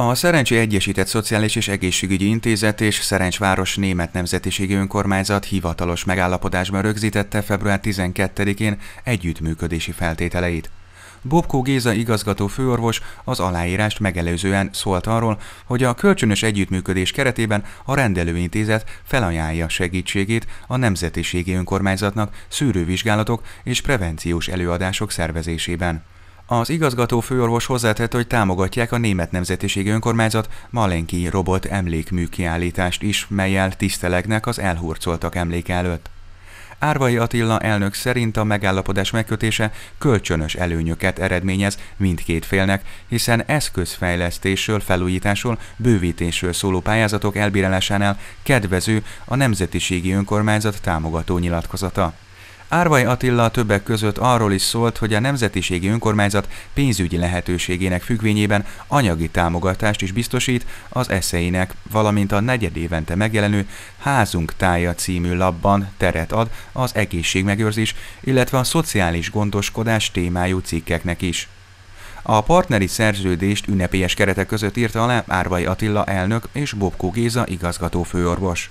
A Szerencsi Egyesített Szociális és Egészségügyi Intézet és Szerencsváros Német Nemzetiségi Önkormányzat hivatalos megállapodásban rögzítette február 12-én együttműködési feltételeit. Bobkó Géza igazgató főorvos az aláírást megelőzően szólt arról, hogy a kölcsönös együttműködés keretében a rendelőintézet felajánlja segítségét a Nemzetiségi Önkormányzatnak szűrővizsgálatok és prevenciós előadások szervezésében. Az igazgató főorvos hozzátett, hogy támogatják a német nemzetiségi önkormányzat Malenki robot emlékmű kiállítást is, melyel tisztelegnek az elhurcoltak emléke előtt. Árvai Attila elnök szerint a megállapodás megkötése kölcsönös előnyöket eredményez mindkét félnek, hiszen eszközfejlesztésről, felújításról, bővítésről szóló pályázatok elbírálásánál kedvező a nemzetiségi önkormányzat támogató nyilatkozata. Árvai Attila többek között arról is szólt, hogy a Nemzetiségi Önkormányzat pénzügyi lehetőségének függvényében anyagi támogatást is biztosít az eszeinek, valamint a negyed évente megjelenő Házunk tája című labban teret ad az egészségmegőrzés, illetve a szociális gondoskodás témájú cikkeknek is. A partneri szerződést ünnepélyes keretek között írta alá Árvai Attila elnök és Bobkó Géza igazgató főorvos.